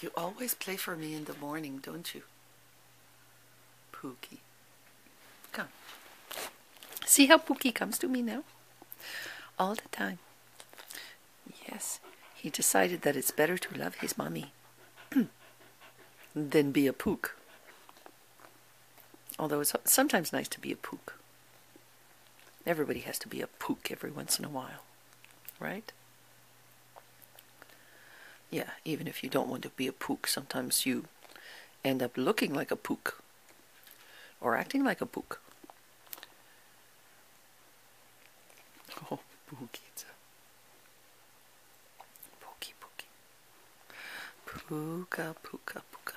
You always play for me in the morning, don't you? Pookie. Come. See how Pookie comes to me now? All the time. Yes, he decided that it's better to love his mommy than be a pook. Although it's sometimes nice to be a pook. Everybody has to be a pook every once in a while, right? Yeah, even if you don't want to be a pook, sometimes you end up looking like a pook or acting like a pook. Oh, pookie. Pookie, pookie. Puka, puka, puka.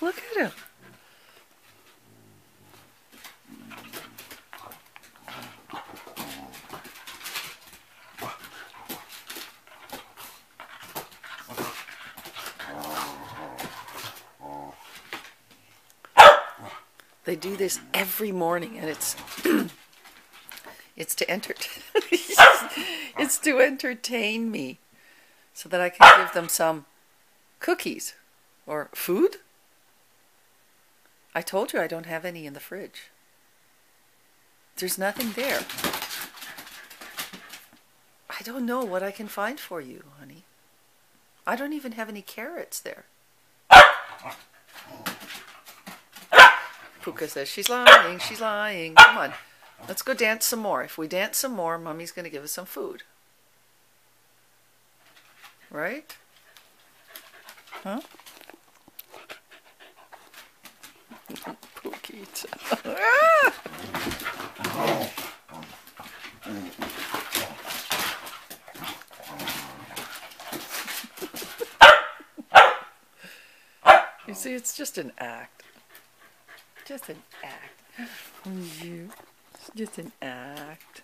Look at him. They do this every morning, and it's it's to enter it's to entertain me, so that I can give them some cookies or food. I told you I don't have any in the fridge. There's nothing there. I don't know what I can find for you, honey. I don't even have any carrots there. Puka says, she's lying, she's lying. Come on, let's go dance some more. If we dance some more, Mummy's going to give us some food. Right? Huh? Pukita. you see, it's just an act. Just an act. Oh, you. It's just an act.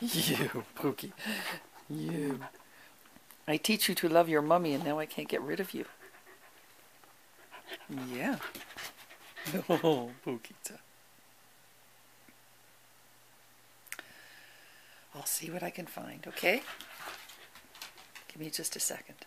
You, Pookie. You. I teach you to love your mummy, and now I can't get rid of you. Yeah. Oh, Pookita. I'll see what I can find, okay? Give me just a second.